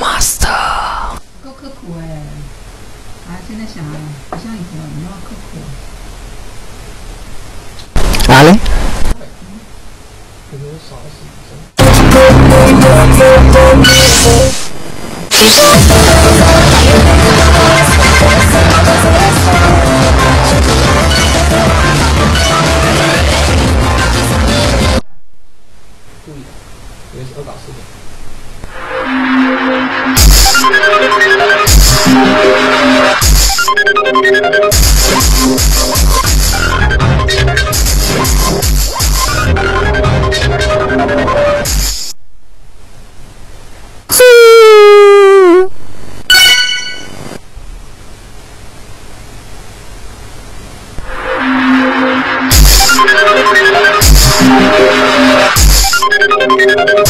Master，够刻苦哎！啊，现在想啊，不像以前那么刻苦。哪里？注意，因为是恶搞视频。Peace.